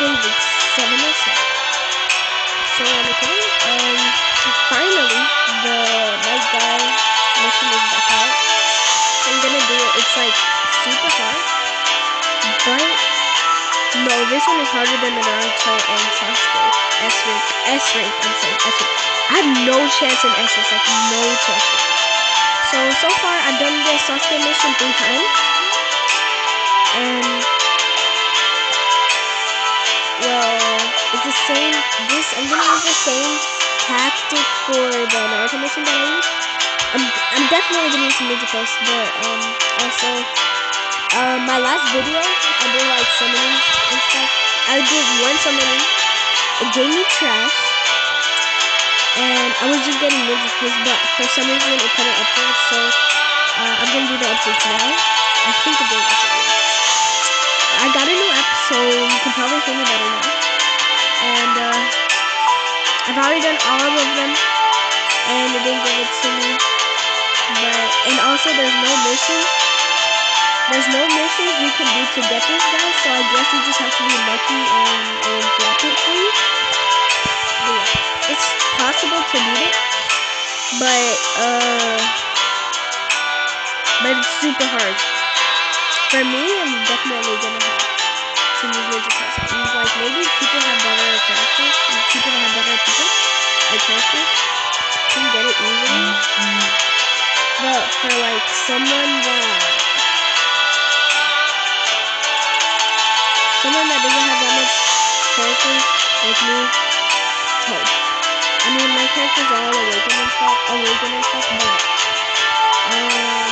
or six. So I'm recording. Um, finally, the Might Guy mission is back out. I'm gonna do it. It's like super hard, but no, this one is harder than the Naruto and Sasuke S rank. S rank. I'm saying S rank. I have no chance in SS. Like no chance. So so far, I've done the Sasuke mission three times, and well, the same. This I'm gonna use the same tactic for the Naruto mission that I used. I'm I'm definitely gonna use some Ninja Pearls, but um also um my last video I did like summoning and stuff. I did one summoning. It gave me trash. And I was just getting Ninja Pearls, but for some reason it couldn't upload, so uh, I'm gonna do the updates now. I think it did. I got a new app, so you can probably hear me better now. And uh, I've already done all of them, and it didn't give it to me. But and also there's no mission. There's no missions you can do to get this guy, so I guess you just have to be lucky and, and drop it for you. But yeah, it's possible to beat it, but uh, but it's super hard. For me, I'm definitely gonna have to use Ninja Pearls. And like maybe people have better characters, people have better people, like characters, can get it easily. But for like someone that someone that doesn't have that much characters like me, hard. I mean, my characters are all awakened and stuff, awakened and stuff, but uh,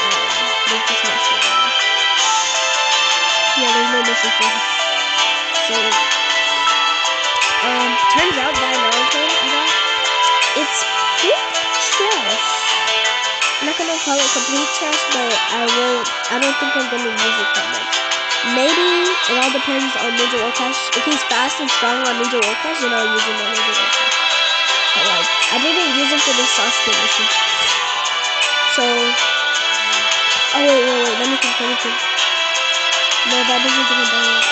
uh, they just not sure. Yeah, there's no mission for him. So, um, turns out that Naruto it's pretty trash. I'm not gonna call it complete trash, but I won't, I don't think I'm gonna use it that much. Maybe it all depends on Ninja World Clash. If he's fast and strong on Ninja World Clash, then I'll use him on Ninja World Clash. But like, I didn't use him for this Sasuke mission. So, oh wait, wait, wait, let me think, let me think. No, that doesn't a dollar.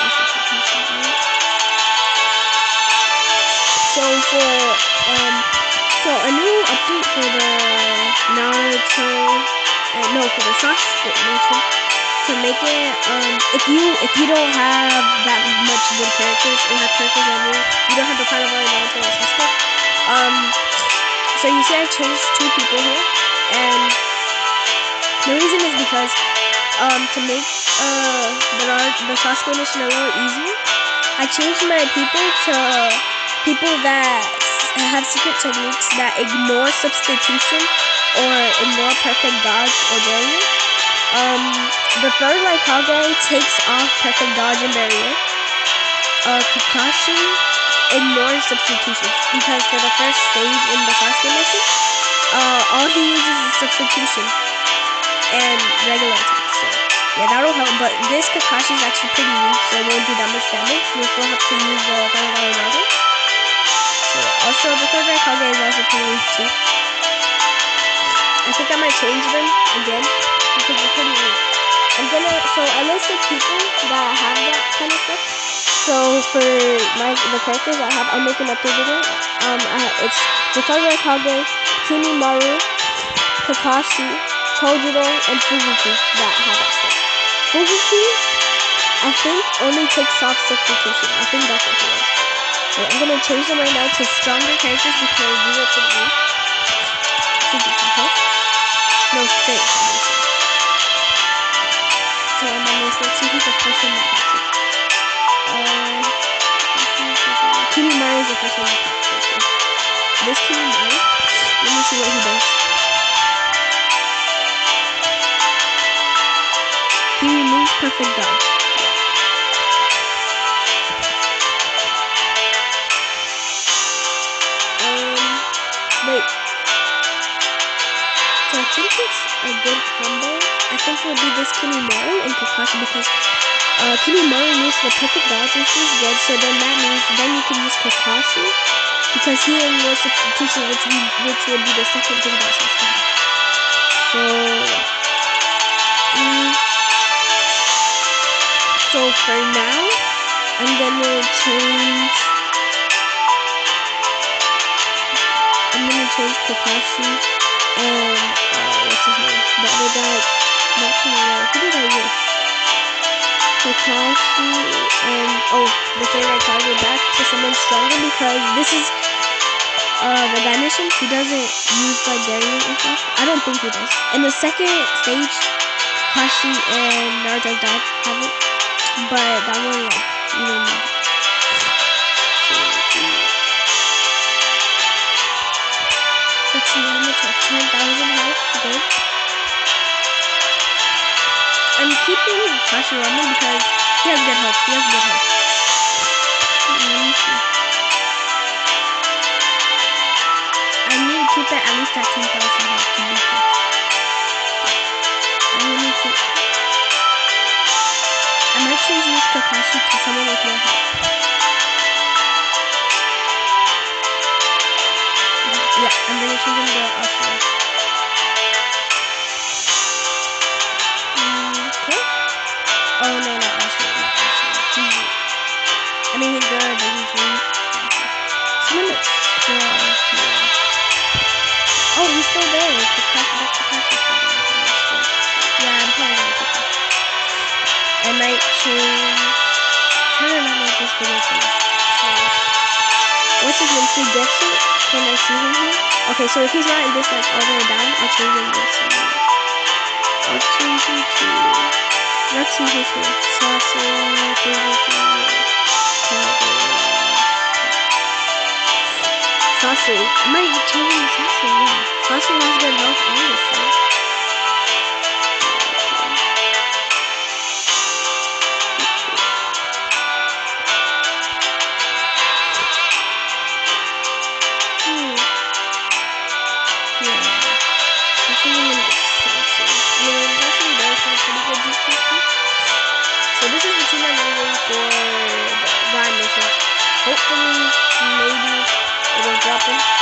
So for, um, so a new update for the Naruto, uh, no, for the Sasuke mission to make it um if you if you don't have that much good characters and have characters on you, you don't have the kind of Naruto or Sasuke. Um so you see I changed two people here and the reason is because um to make uh the Sasuke mission a little easier, I changed my people to people that have secret techniques that ignore substitution or ignore perfect dodge or barrier. Um, the third like Kage takes off perfect dodge and barrier. Uh, Kakashi ignores substitutions because for the first stage in the Sasuke mission, uh, all he uses is substitution and regular attacks. Yeah, that'll help. But this Kakashi is actually pretty weak, so it won't do that much damage. Still have to use the Final Naruto. So also the third Raikage is also pretty weak too. I think I might change them again because they're pretty weak. I'm gonna so I listed people that have that kind of stuff. So for my the characters I have, I'm making an update video. Um, I, it's the third Raikage, Kojiro, and Fubuki that that I think only takes off substitution. I think that's what it is. I'm gonna change them right now to stronger characters because you are pretty weak. Fubuki, okay? No, straight. So I'm uh, this. Let's see the first that Kimimaro is the first that. This Kimimaro, let me see what he does. He removes perfect dodge. Um, wait. So I think it's a good combo. I think it would be this Kimimaro and Kakashi because uh, Kimimaro needs the perfect dodge, which is good. So then that means then you can use Kakashi because he ignores substitution, which we, which would be the second thing that's has. So so for now, I'm gonna change. I'm gonna change Kakashi and uh, what's his name? The other guy. Not well. Who did I use? Kakashi and oh, the third eye tiger back to someone stronger because this is uh the guy mission. He doesn't use Liberian and stuff. I don't think he does. In the second stage, Kashi and Naruto have it, but that one like need. it. Let's see how much health. 10,000 health. Good. I'm keeping Kashi Ramen because he has good health. He has good health. I need to keep it at least at 10,000 health to be fair. And let me see. Change this Kakashi to someone with more health. Yeah, I'm gonna change. Okay. Oh no, not Ashura. He's. I mean, he's good, but he's weak. Someone that's strong. Yeah. Oh, he's still there. The that's the class might change. I don't know what this video. What's his name? Suigetsu? Can I see him here? Okay, so if he's not in this like all the way down, I'll change him to someone. I'll change him to. Let's see who's here. Sasori. Sasori. I might change Sasori, yeah. Sasori has good health and stuff. Yeah.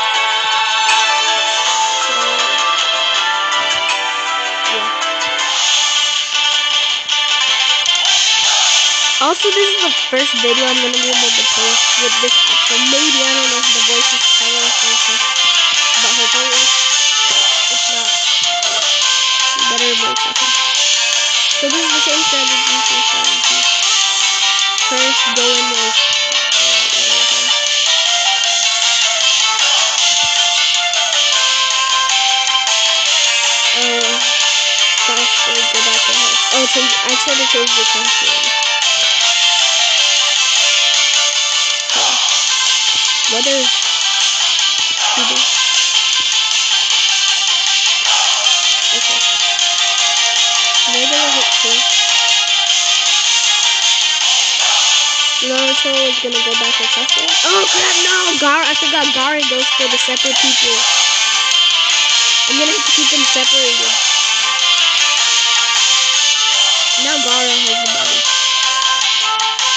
Also, this is the first video I'm gonna be able to post with this app. So maybe I don't know if the voice is kind of like but hopefully it's not better voice. So this is the same strategy. First, go in with. Change, I tried to change the does he do? Okay. Maybe I'll hit two. Naruto is gonna go back to Sasuke. Oh crap, no! Gar I forgot Gaara goes for the separate people. I'm gonna have to keep them separated. Now Gaara has the body.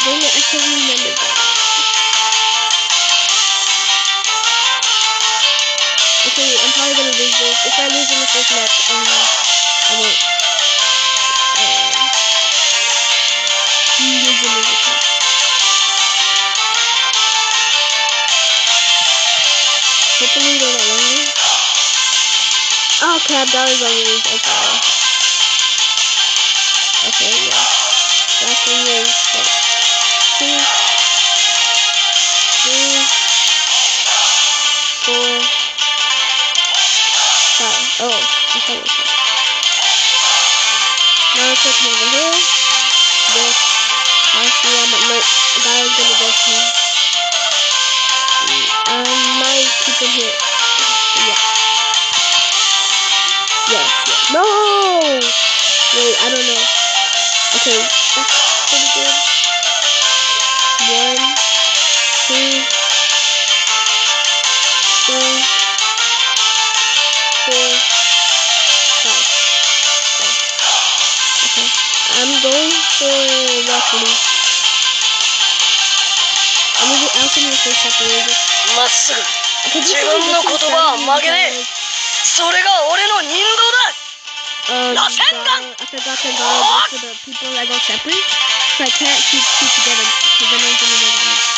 Dang it, I should remember that. Okay, I'm probably gonna lose this. If I lose in the first match, um, I won't. Um, lose in the match. Hopefully they're not lonely. Oh crap, that was lonely. Okay. Okay, Oh, I thought it was five. Now take him over here. This. Actually, I'm at no. That is gonna go to him. I might keep him here. Yeah. Yes, yes. No! Wait, I don't know. Okay, that's pretty good. One, two, three, four, five. Okay. I'm going for roughly. I need the alchemy for separated. まっすぐ自分の言葉は曲げねえそれが俺の人道 Um! Gar- I forgot to go back to the people that go separate. So I can't keep two together because then I'm gonna know damage.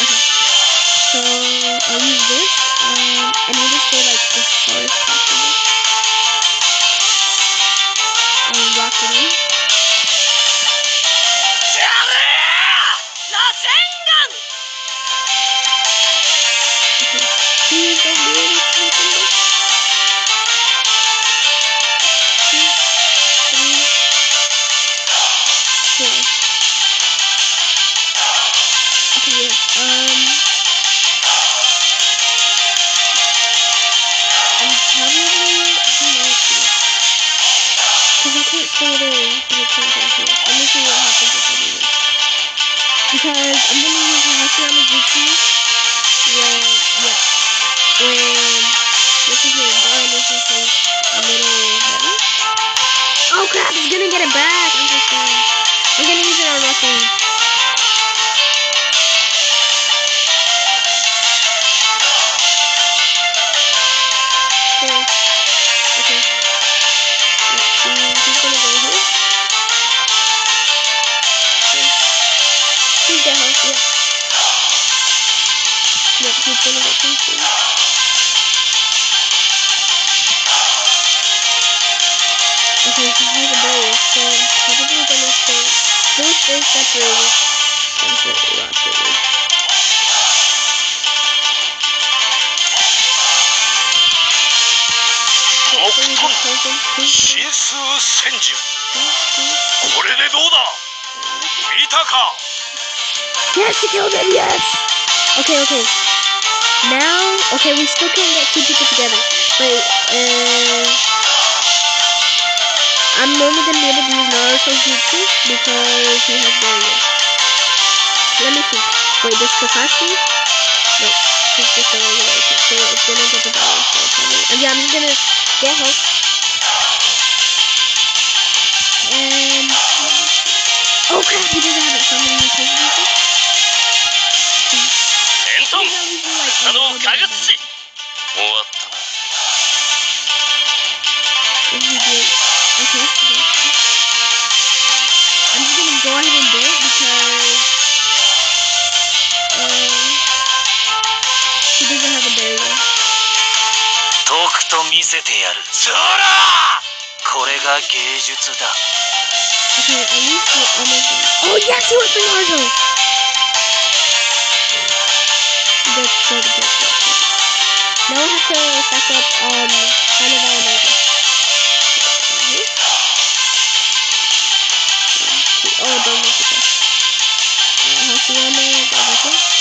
Okay. So I'll use this. Um, and we'll just go like as far Oh crap, he's gonna get it back. I'm gonna use it on Ruffin. Stay separated. And hit Rocket League. Hopefully this person. Please, 神 please, 数戦術これでどうだ見たか Yes, you killed him, yes! Okay, okay. Now, okay, we still can't get two people together. But, uh... I'm only gonna be able to use Naruto's jutsu because he has barrier. Let me see. Wait, this Kakashi? No, he's just a regular attack, so it's gonna get the. So and yeah, I'm just gonna get help. And do it because um, he doesn't have a barrier. とくと見せてやるそらこれが芸術だ Okay, at least we're almost done. Oh yes, he went for Naruto. Good, good, good, good. Now we have to stack up um Hannibal and Naruto. おどんどん来た。走らないからね。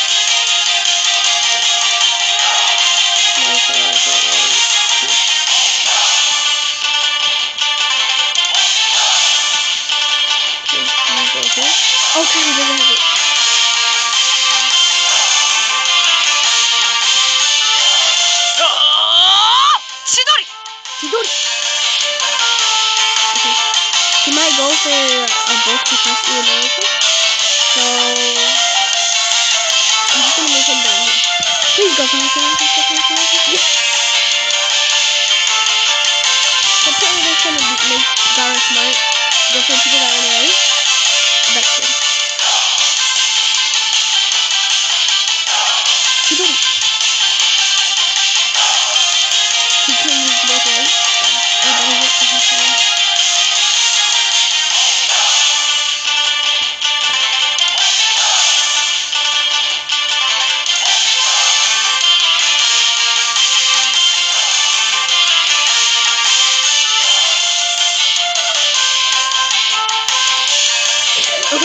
Okay, we're gonna do 千鳥 Go for uh, both and Naruto. So I'm just gonna move him down here. Please go for. Yes. So apparently to be- make Gaara smart. Go for people that run away.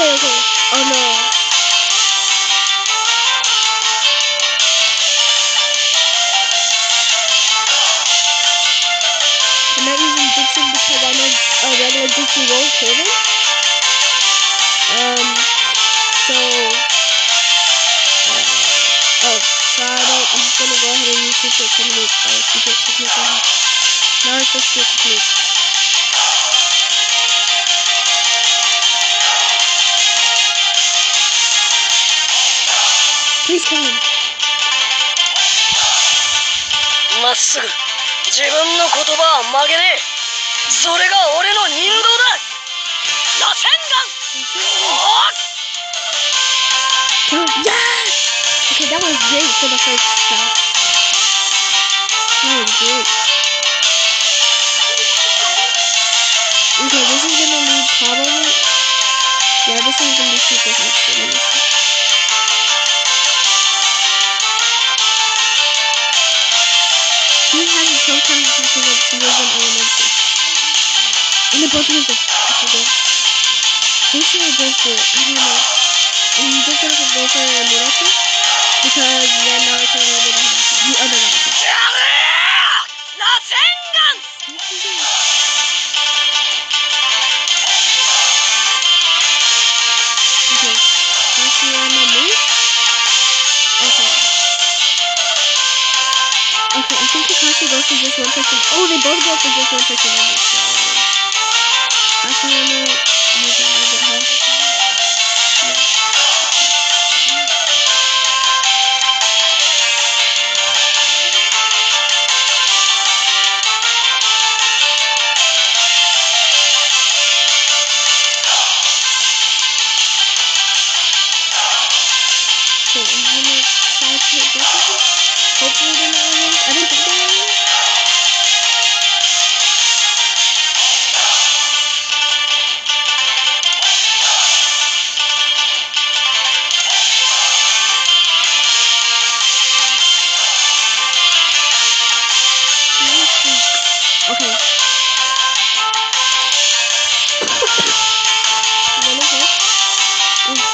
Okay, okay. Oh no. I'm not using Jutsu because I'm a regular won't kill them. Um, so, uh, oh, so I don't, I'm just gonna go ahead and use secret technique, uh, secret technique on him. Naruto secret technique. まっすぐ自分の言葉は曲げねえそれが俺の人道だ戦 Yes! Okay, that was great for the first shot. That was great. Okay, this is gonna need probably. Yeah, this is gonna be super hard. Let me sometimes because of he was in elementary. And they both use it. Okay. Who should I? Don't know. I'm just gonna go for because then now it's gonna be the other one. Okay, I think Kakashi goes for just one person. Oh, they both go for just one person I'm gonna, I'm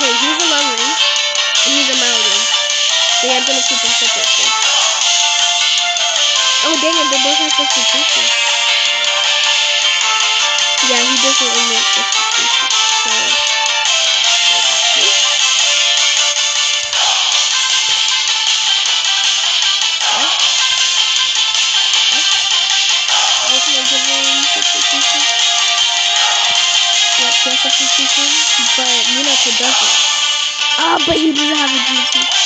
Okay, he's a range. And he's a. So yeah, I'm gonna keep them separate. So. Oh dang it, they both have substitution. Yeah, he doesn't only him he has substitution, but Minato doesn't. But he doesn't have a GT.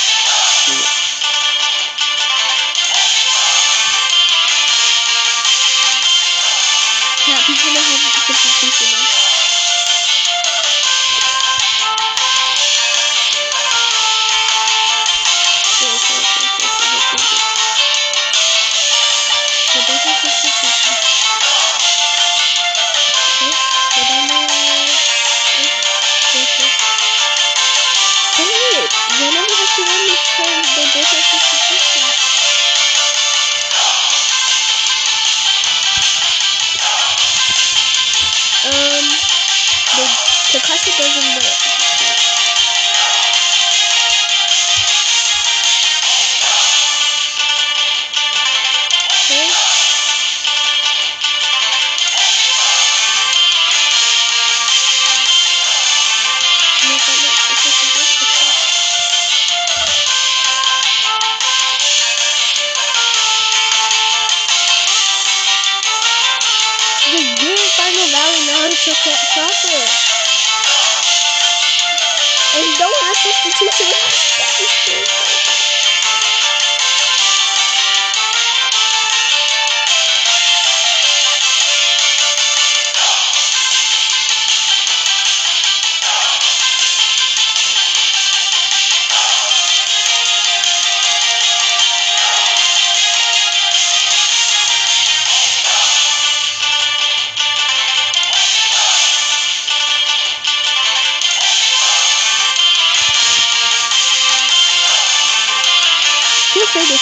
Chocolate. And don't have substitution. Feel free to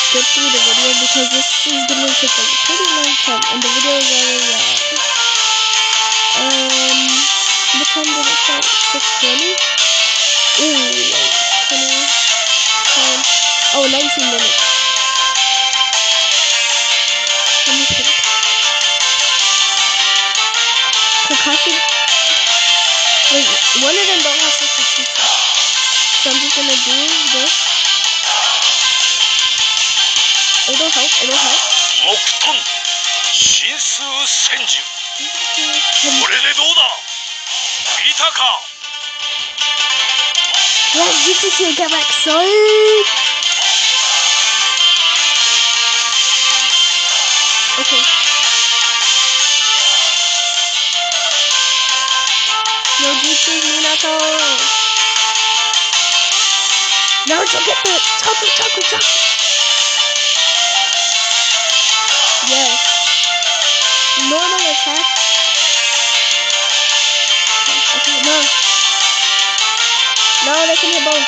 skip through the video because this is to take a pretty long time and the video is already uh, um what time did it start? Six twenty? Ooh wait, twenty time. Oh 19 minutes. Let me think. Kakashi Wait, one of them don't have substitution. So I'm just gonna do エロハモクトン神数千獣これでどうだ見たか Was bitte hier gemacht soll? Okay. No, this is Minato. Now, don't get the taco, taco, taco. normal attack. Okay, no. No, they can hit both.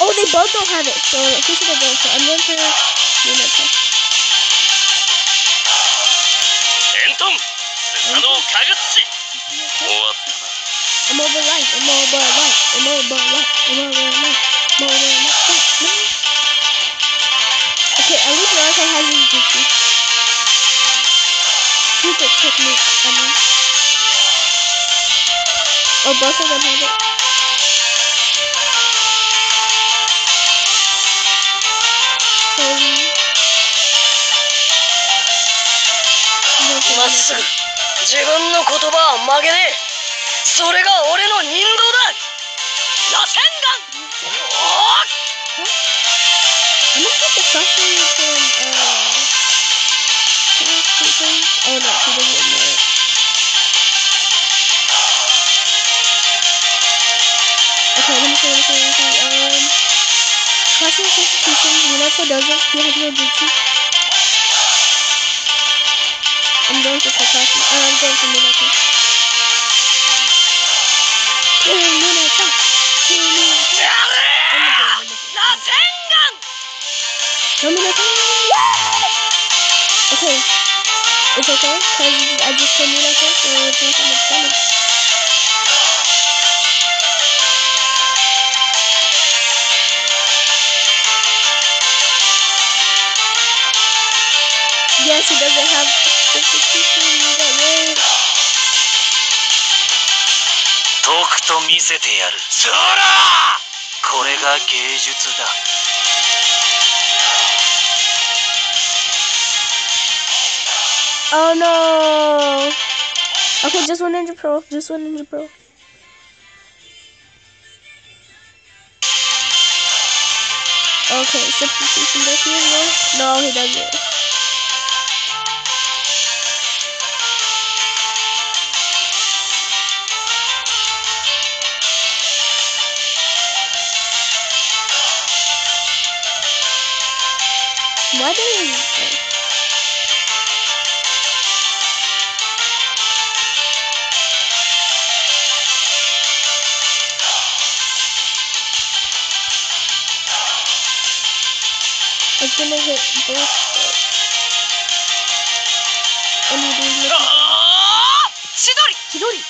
Oh, they both don't have it, so who should I go So I'm going for Lunatic. Enton! I'm over life, I'm over life, I'm over life, I'm over life, I'm over life. çekmek hani. O basa da böyle. Nasıl? まっすぐ自分の言葉は曲げねえそれが俺の人道だ螺旋丸おお I'm not supposed to say it in, uh... Oh no, he doesn't know it. Okay, let me see, let me see. Um, classic substitution, Minato does it. He has no jutsu. I'm going to for Kakashi. Uh, I'm going for Minato. It's okay, because I just killed Minato, so it's not that much damage. Yes, he doesn't have substitution. He got red. とくと見せてやるそらこれが芸術だ Oh no! Okay, just one Ninja Pro. Just one Ninja Pro. Okay, substitution. Does he have no? No, he doesn't. Why didn't he? I'm gonna hit both. And you do look. Chidori! Chidori!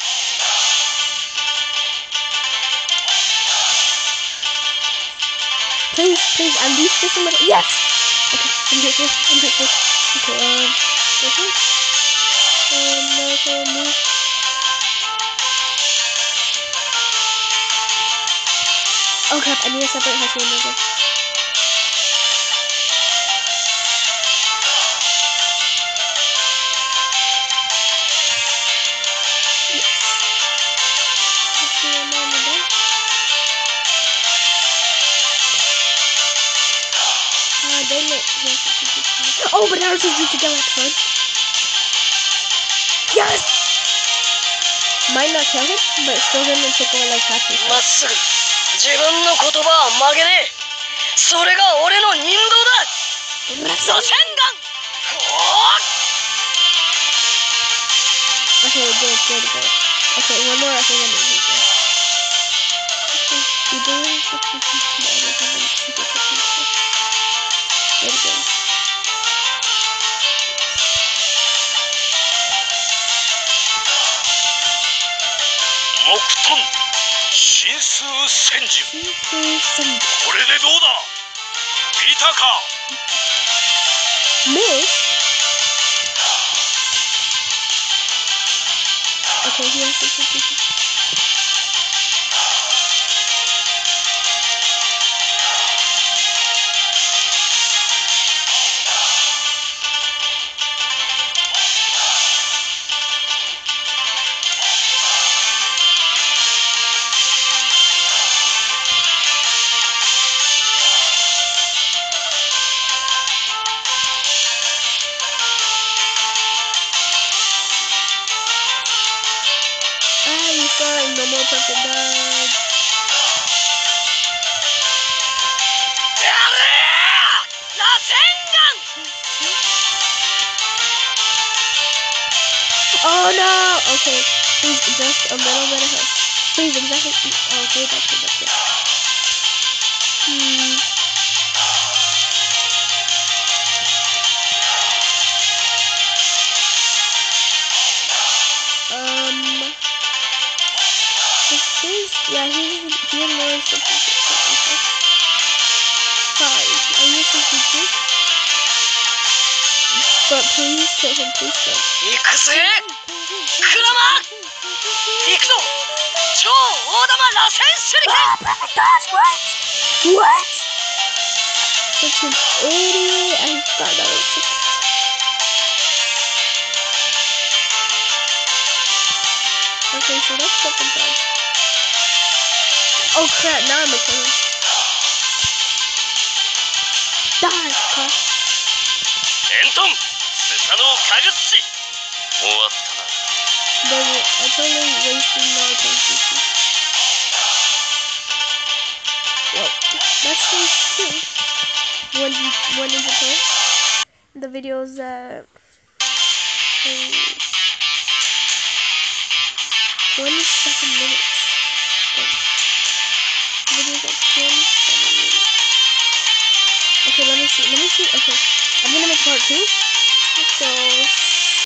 Please, please, I'm least this in my. Yes! Okay, I'm hit this, I'm hit this. Okay, um, Okay. one. And now I. Oh crap, I need a separate Hakuin Okay. Oh, but Naruto's just together at fun. Yes! Might not kill him, but it's still gonna take away like half his まっ health. すぐ自分の言葉は曲げねえそれが俺の人道だ螺旋岩おー Okay, good, good, good. Okay, one more. I think I'm gonna do Okay, we do it. Let's do this. トン浸水千住これでどうだ見たかミス Okay, yes, yes. Okay, please just a little bit of help. Please exactly. Oh, okay, that's good. That's good. Hmm. Um. Is yeah. He's he annoys something. Sorry, I used to do But please kill him, please kill him. 行 大玉螺旋手裏剣 What? Such an idiot. I thought that was such Okay, so that's second time. Oh crap, now I'm a turn. Die, crap. エントンスサノーカグッチ終わったな Dang it, I totally wasted my attention. That's stage two. One, one in Japan. The videos that. Uh, 27 minutes. The video's like 27 minutes. Okay, let me see. Let me see. Okay, I'm gonna make part two. So